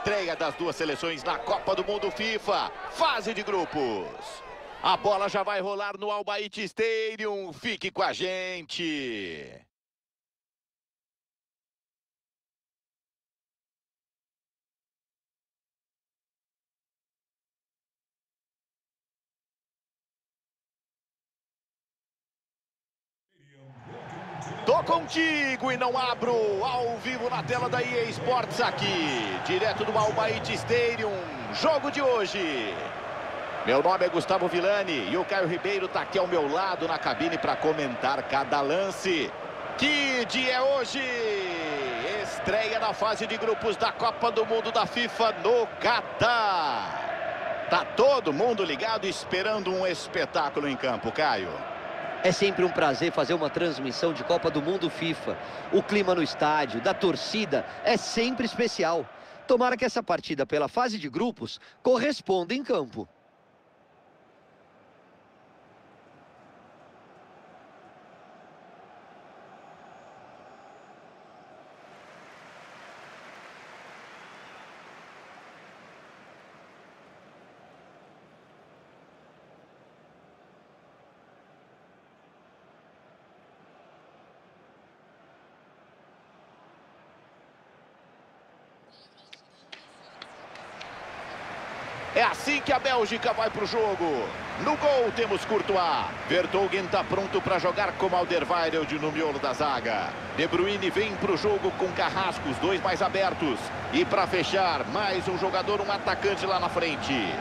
Estreia das duas seleções na Copa do Mundo FIFA, fase de grupos. A bola já vai rolar no Albaite Stadium. Fique com a gente. Tô contigo e não abro. Ao vivo na tela da EA Sports aqui. Direto do Albaite Stadium. Jogo de hoje. Meu nome é Gustavo Villani e o Caio Ribeiro está aqui ao meu lado na cabine para comentar cada lance. Que dia é hoje? Estreia na fase de grupos da Copa do Mundo da FIFA no Catar. Tá todo mundo ligado esperando um espetáculo em campo, Caio. É sempre um prazer fazer uma transmissão de Copa do Mundo FIFA. O clima no estádio, da torcida, é sempre especial. Tomara que essa partida pela fase de grupos corresponda em campo. É assim que a Bélgica vai para o jogo. No gol temos Courtois. Vertonghen está pronto para jogar com Alderweireld no miolo da zaga. De Bruyne vem para o jogo com Carrasco, os dois mais abertos. E para fechar, mais um jogador, um atacante lá na frente.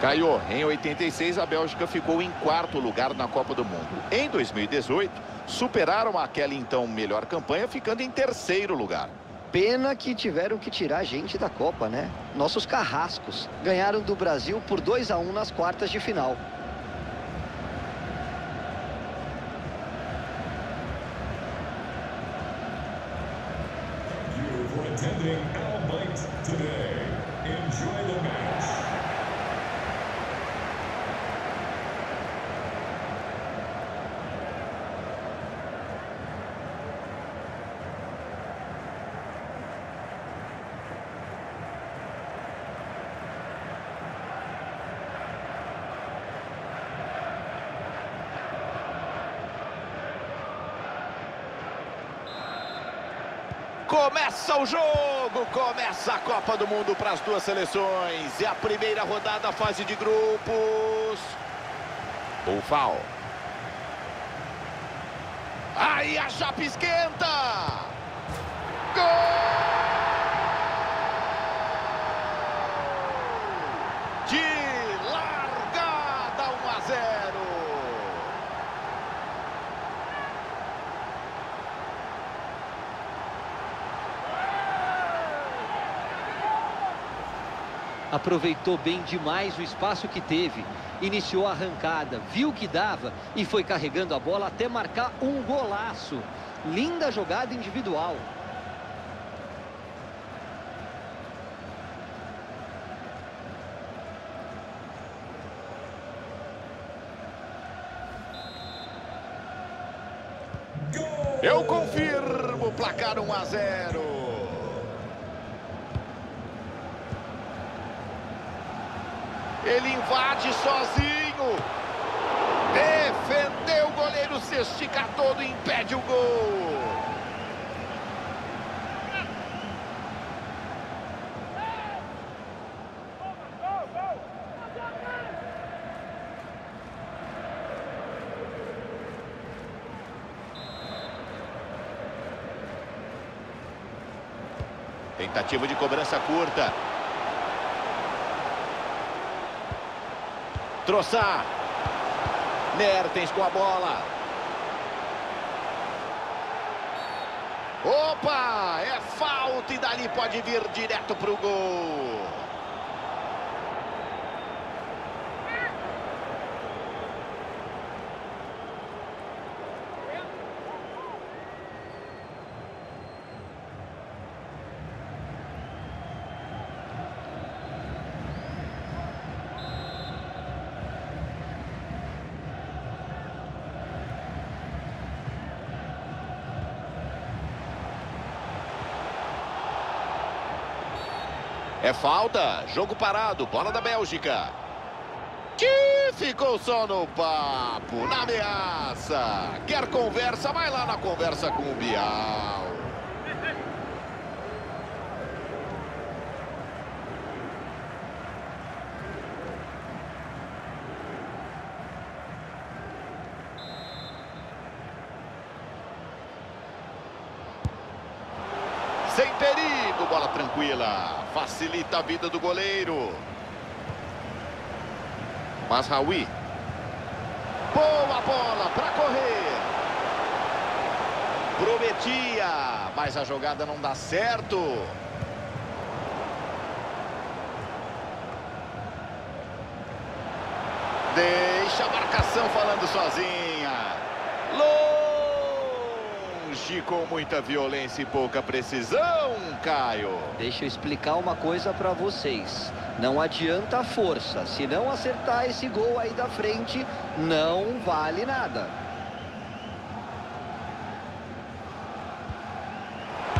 Caiu. Em 86, a Bélgica ficou em quarto lugar na Copa do Mundo. Em 2018, superaram aquela então melhor campanha, ficando em terceiro lugar. Pena que tiveram que tirar a gente da Copa, né? Nossos carrascos ganharam do Brasil por 2 a 1 nas quartas de final. Começa o jogo, começa a Copa do Mundo para as duas seleções. É a primeira rodada, fase de grupos. Foul. Aí a chapa esquenta. Gol! De largada, 1 a 0. Aproveitou bem demais o espaço que teve. Iniciou a arrancada, viu que dava e foi carregando a bola até marcar um golaço. Linda jogada individual. Eu confirmo, placar 1 a 0. Ele invade sozinho. Defendeu o goleiro, se estica todo e impede o gol. Tentativa de cobrança curta. Troçar. Mertens com a bola. Opa! É falta e dali pode vir direto para o gol. É falta, jogo parado, bola da Bélgica. Que ficou só no papo, na ameaça. Quer conversa, vai lá na conversa com o Bial. Sem perigo, bola tranquila. Facilita a vida do goleiro. Mas Raui. Boa bola para correr. Prometia, mas a jogada não dá certo. Deixa a marcação falando sozinha. Longe com muita violência e pouca precisão, Caio. Deixa eu explicar uma coisa para vocês. Não adianta a força. Se não acertar esse gol aí da frente, não vale nada.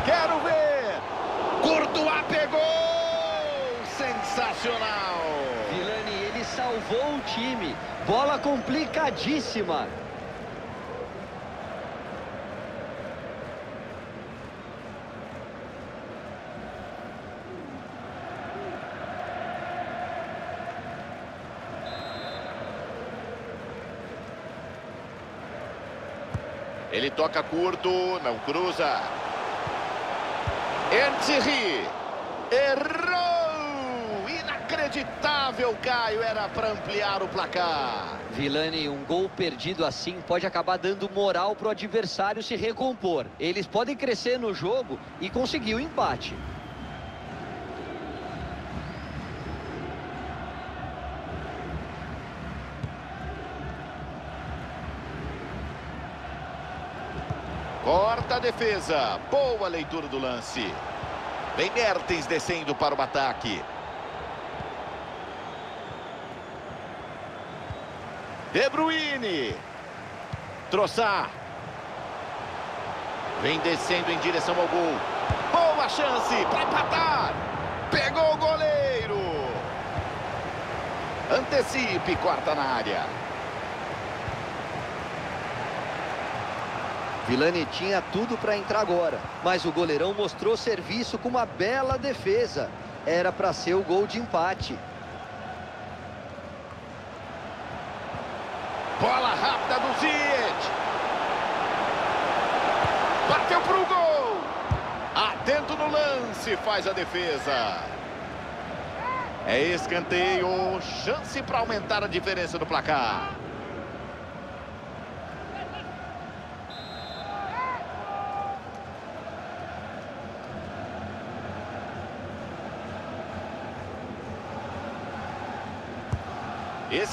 Quero ver. Courtois pegou. Sensacional. Vilani, ele salvou o time. Bola complicadíssima. Ele toca curto, não cruza. Thierry. Errou! Inacreditável, Caio. Era para ampliar o placar. Vilani, um gol perdido assim pode acabar dando moral para o adversário se recompor. Eles podem crescer no jogo e conseguir o empate. Corta a defesa. Boa leitura do lance. Vem Mertens descendo para o ataque. De Bruyne. Troçar. Vem descendo em direção ao gol. Boa chance para empatar. Pegou o goleiro. Antecipe, corta na área. Vilani tinha tudo para entrar agora, mas o goleirão mostrou serviço com uma bela defesa. Era para ser o gol de empate. Bola rápida do Ziyech. Bateu pro gol. Atento no lance, faz a defesa. É escanteio, chance para aumentar a diferença do placar.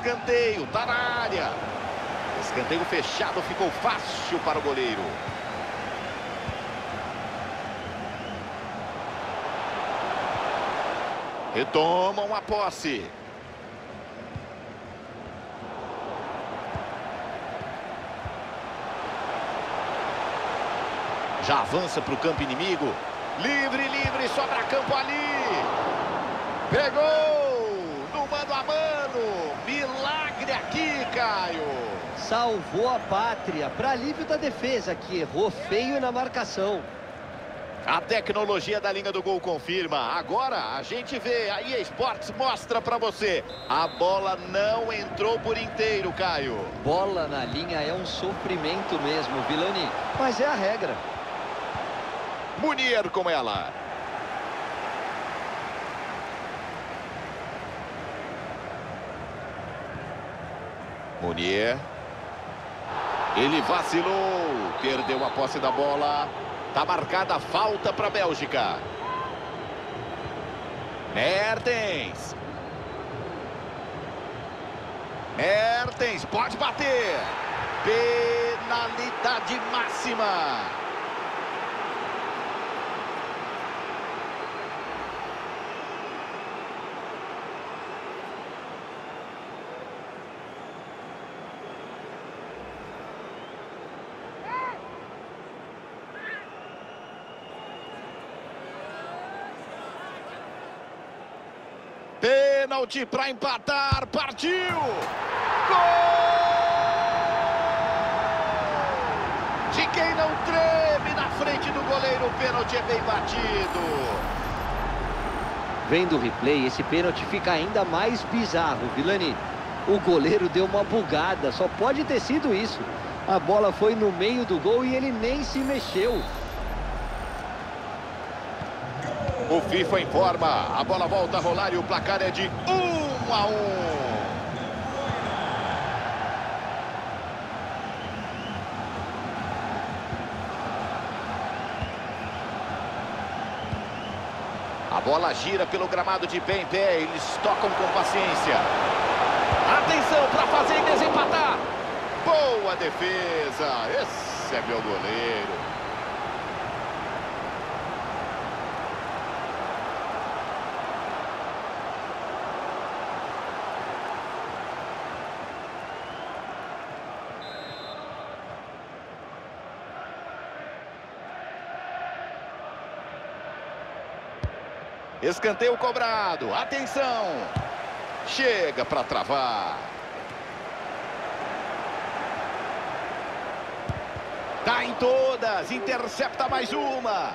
Escanteio, tá na área. Escanteio fechado, ficou fácil para o goleiro. Retomam a posse. Já avança para o campo inimigo. Livre, livre, sobra campo ali. Pegou no mano a mano. Milagre aqui, Caio. Salvou a pátria para alívio da defesa, que errou feio na marcação. A tecnologia da linha do gol confirma. Agora a gente vê, a EA Sports mostra para você. A bola não entrou por inteiro, Caio. Bola na linha é um sofrimento mesmo, Vilani, mas é a regra. Munier com ela. Munier. Ele vacilou, perdeu a posse da bola. Tá marcada a falta para a Bélgica. Mertens. Mertens pode bater. Penalidade máxima. Pênalti para empatar. Partiu! Gol! De quem não treme na frente do goleiro, o pênalti é bem batido. Vendo o replay, esse pênalti fica ainda mais bizarro, Vilani. O goleiro deu uma bugada, só pode ter sido isso. A bola foi no meio do gol e ele nem se mexeu. O FIFA informa, a bola volta a rolar e o placar é de 1 a 1. A bola gira pelo gramado de pé em pé, eles tocam com paciência. Atenção para fazer e desempatar. Boa defesa, esse é meu goleiro. Escanteio cobrado. Atenção. Chega para travar. Tá em todas. Intercepta mais uma.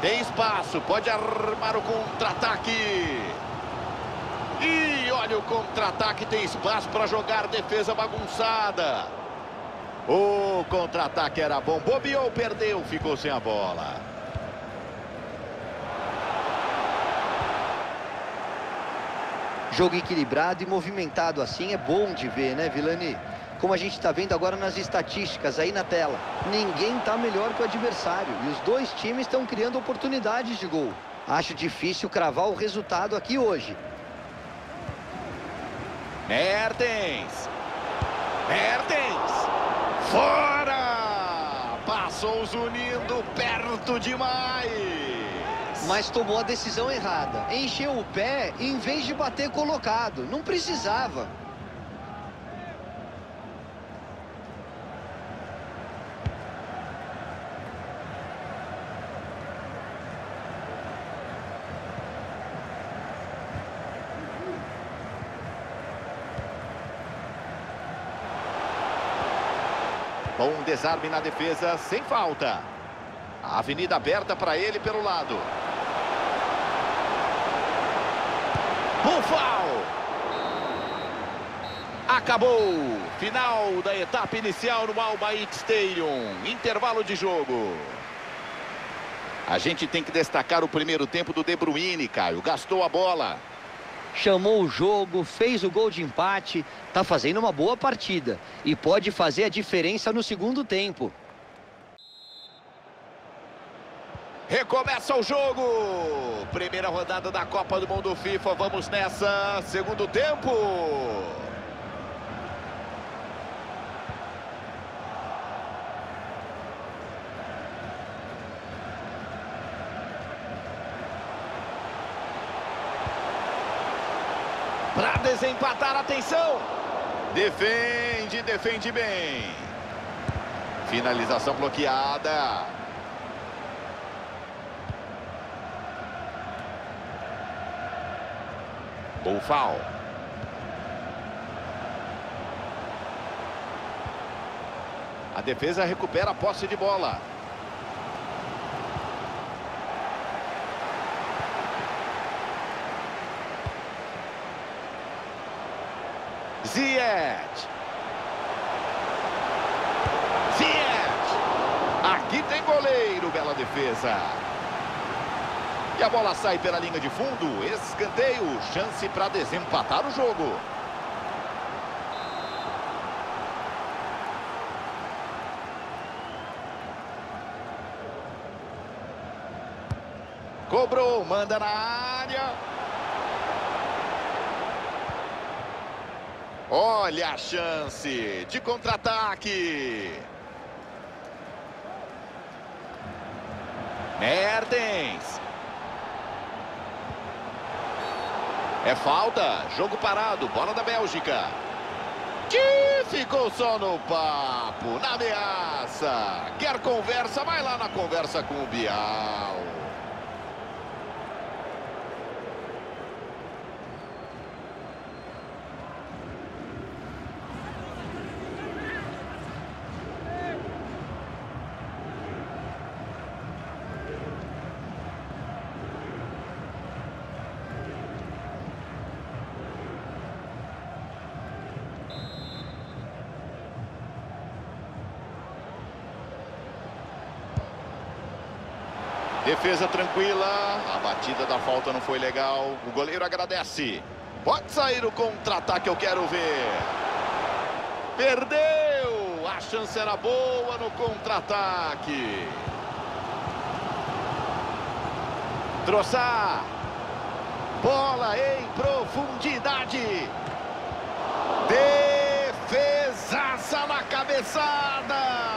Tem espaço. Pode armar o contra-ataque. E olha o contra-ataque. Tem espaço para jogar defesa bagunçada. O contra-ataque era bom. Bobeou, perdeu, ficou sem a bola. Jogo equilibrado e movimentado assim é bom de ver, né, Vilani? Como a gente está vendo agora nas estatísticas aí na tela. Ninguém está melhor que o adversário e os dois times estão criando oportunidades de gol. Acho difícil cravar o resultado aqui hoje. Mertens. Mertens. Fora! Passou o Zunindo perto demais. Mas tomou a decisão errada. Encheu o pé em vez de bater colocado. Não precisava. Bom desarme na defesa, sem falta. A avenida aberta para ele pelo lado. Bufal! Acabou! Final da etapa inicial no Al Bayt Stadium. Intervalo de jogo. A gente tem que destacar o primeiro tempo do De Bruyne, Caio. Gastou a bola. Chamou o jogo, fez o gol de empate, tá fazendo uma boa partida e pode fazer a diferença no segundo tempo. Recomeça o jogo. Primeira rodada da Copa do Mundo FIFA. Vamos nessa. Segundo tempo. Para desempatar, atenção. Defende, defende bem. Finalização bloqueada. Bufal. A defesa recupera a posse de bola. Ziyech. Ziyech. Aqui tem goleiro, bela defesa. E a bola sai pela linha de fundo. Escanteio, chance para desempatar o jogo. Cobrou, manda na área. Olha a chance de contra-ataque. Mertens. É falta, jogo parado, bola da Bélgica. Que ficou só no papo, na ameaça. Quer conversa, vai lá na conversa com o Bial. Defesa tranquila. A batida da falta não foi legal. O goleiro agradece. Pode sair o contra-ataque, eu quero ver. Perdeu. A chance era boa no contra-ataque. Troçar. Bola em profundidade. Defesaça na cabeçada.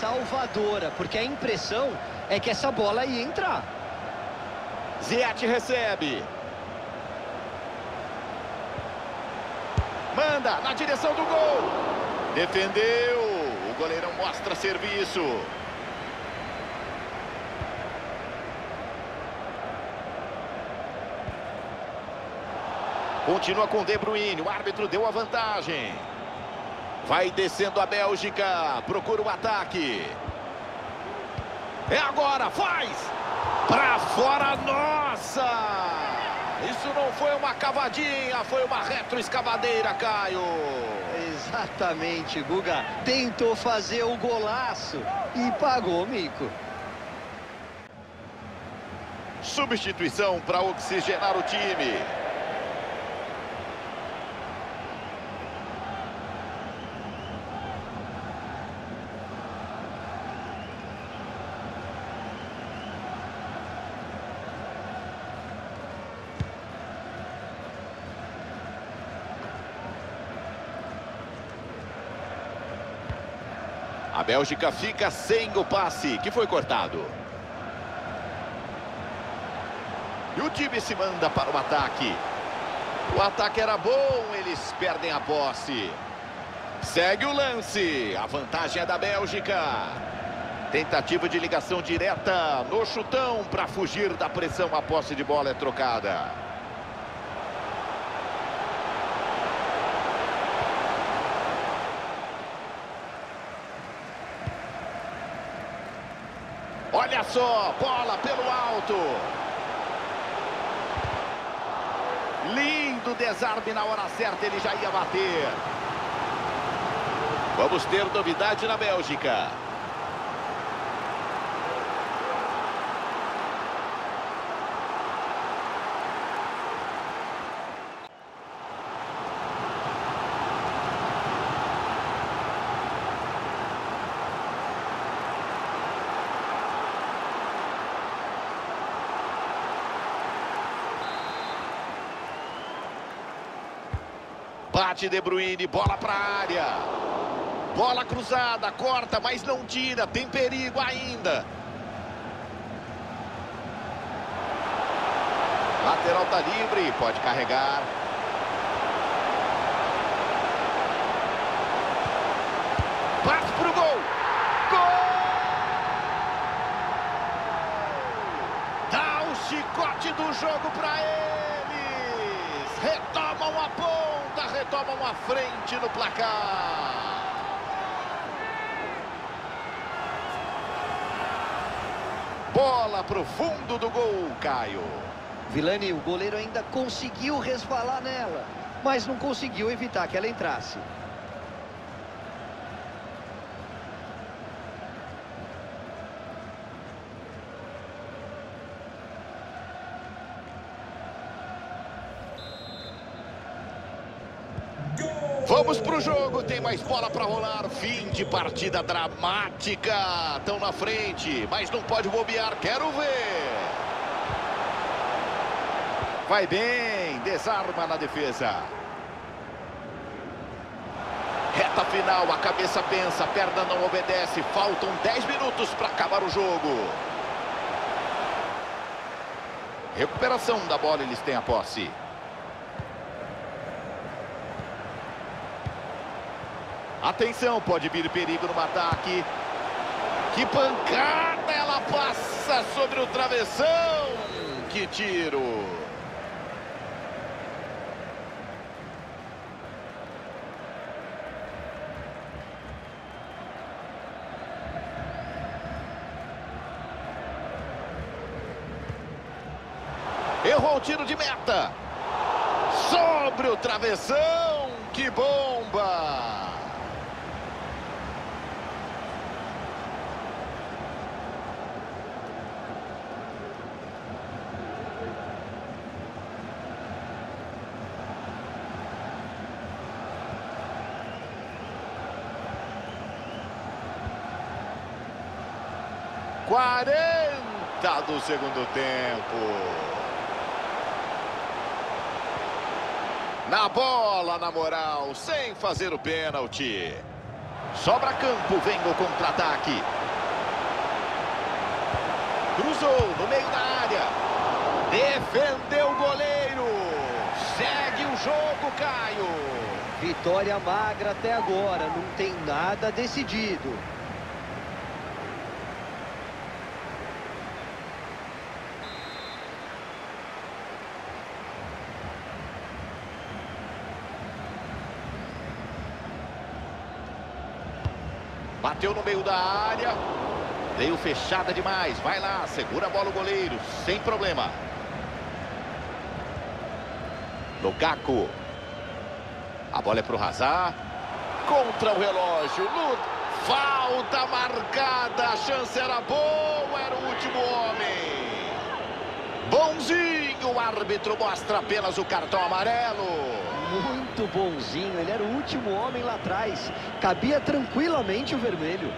Salvadora, porque a impressão é que essa bola ia entrar. Ziet recebe. Manda na direção do gol. Defendeu. O goleirão mostra serviço. Continua com De Bruyne. O árbitro deu a vantagem. Vai descendo a Bélgica. Procura o ataque. É agora. Faz. Pra fora. Nossa. Isso não foi uma cavadinha. Foi uma retroescavadeira, Caio. Exatamente, Guga. Tentou fazer o golaço e pagou o mico. Substituição para oxigenar o time. Bélgica fica sem o passe, que foi cortado. E o time se manda para o ataque. O ataque era bom, eles perdem a posse. Segue o lance. A vantagem é da Bélgica. Tentativa de ligação direta no chutão para fugir da pressão. A posse de bola é trocada. Olha só, bola pelo alto. Lindo desarme na hora certa, ele já ia bater. Vamos ter novidade na Bélgica. De Bruyne, bola para a área. Bola cruzada, corta, mas não tira, tem perigo ainda. Lateral tá livre, pode carregar. Bate pro gol. Gol! Dá o chicote do jogo para eles. Retomam a retomam a frente no placar. Bola pro fundo do gol, Caio. Vilani, o goleiro ainda conseguiu resvalar nela, mas não conseguiu evitar que ela entrasse. Vamos pro jogo, tem mais bola para rolar. Fim de partida dramática. Estão na frente, mas não pode bobear. Quero ver. Vai bem, desarma na defesa. Reta final, a cabeça pensa, a perna não obedece. Faltam 10 minutos para acabar o jogo. Recuperação da bola, eles têm a posse. Atenção, pode vir perigo no ataque. Que pancada, ela passa sobre o travessão. Que tiro. Errou o tiro de meta. Sobre o travessão. Que bomba. 40 do segundo tempo. Na bola, na moral, sem fazer o pênalti. Sobra campo, vem no contra-ataque. Cruzou no meio da área. Defendeu o goleiro. Segue o jogo, Caio. Vitória magra até agora, não tem nada decidido. Bateu no meio da área. Veio fechada demais. Vai lá, segura a bola o goleiro. Sem problema. Lukaku. A bola é para o Hazard. Contra o relógio. Luta. Falta marcada. A chance era boa. Era o último homem. Bonzinho. O árbitro mostra apenas o cartão amarelo. Muito bonzinho, ele era o último homem lá atrás. Cabia tranquilamente o vermelho.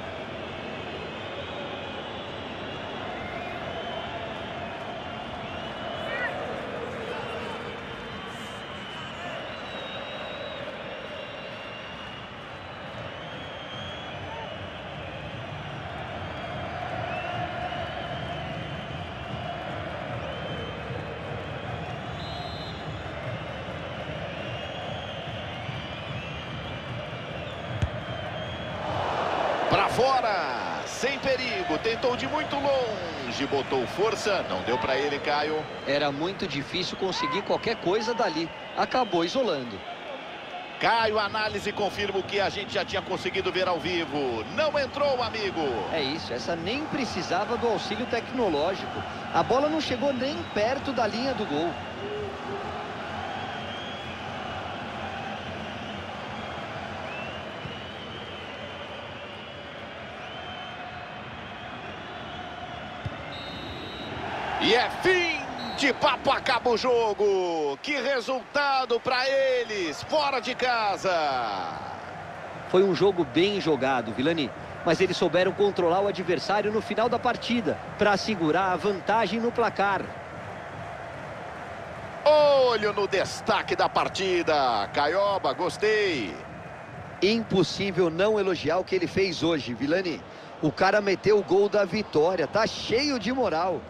Para fora, sem perigo, tentou de muito longe, botou força, não deu para ele, Caio. Era muito difícil conseguir qualquer coisa dali. Acabou isolando. Caio, análise confirma o que a gente já tinha conseguido ver ao vivo. Não entrou, amigo. É isso, essa nem precisava do auxílio tecnológico. A bola não chegou nem perto da linha do gol. E é fim de papo, acaba o jogo. Que resultado para eles, fora de casa. Foi um jogo bem jogado, Vilani. Mas eles souberam controlar o adversário no final da partida para segurar a vantagem no placar. Olho no destaque da partida. Caioba, gostei. Impossível não elogiar o que ele fez hoje, Vilani. O cara meteu o gol da vitória, tá cheio de moral.